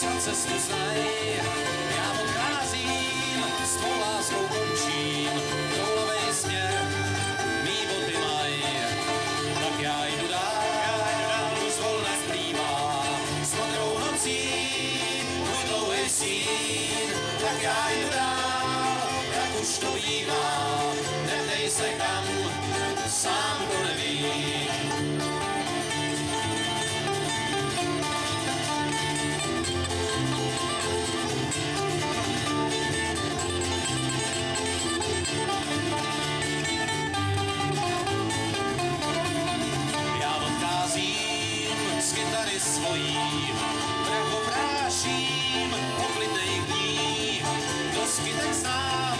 snad cestu znaj. Já odcházím, s tvou láskou končím, toulavej směr, mý boty maj. Tak já jdu dál, já jdu dál, zvolna vplývá, s modrou nocí, můj dlouhý stín. Tak já jdu dál, jak už to bývá, neptej se kam, sám to neví. svojím, mraho práším, o klidnej do sám,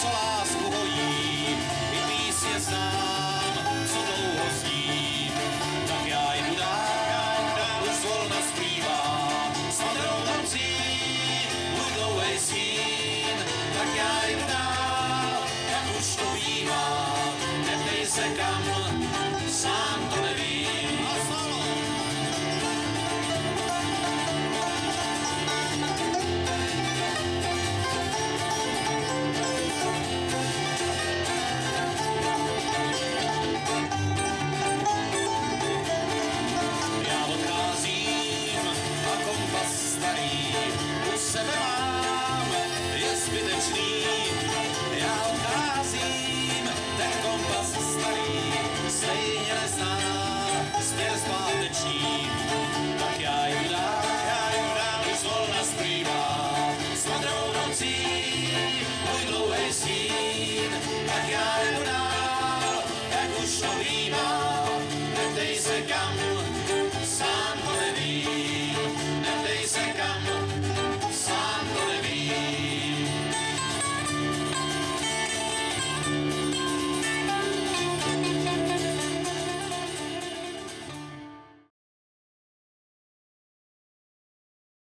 co lásku hojí, i písně znám, co dlouho tak já jdu dál, už volna splývá, s modrou nocí, můj dlouhej stín, tak já jdu dál, jak už to bývá, neptej se kam, sám. Muito will.